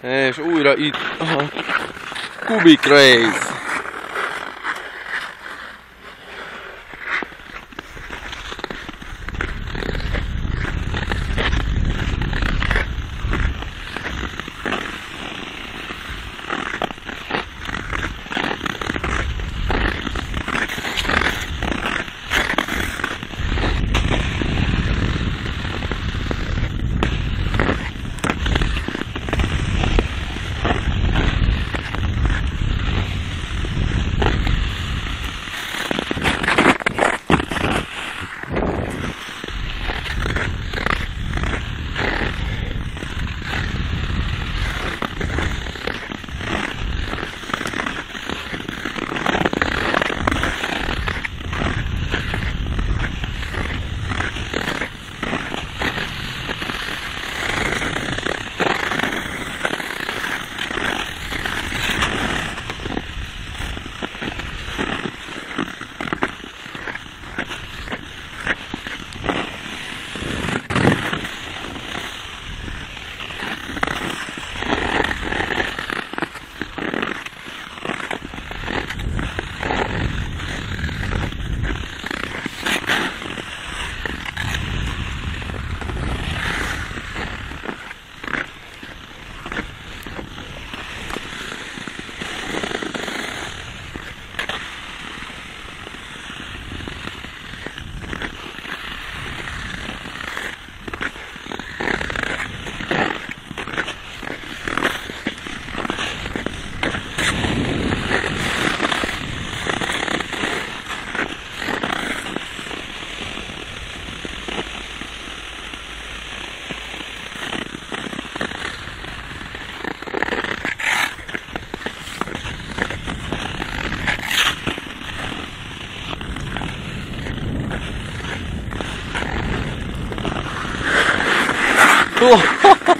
És újra itt a Kubik Race. 哇哈哈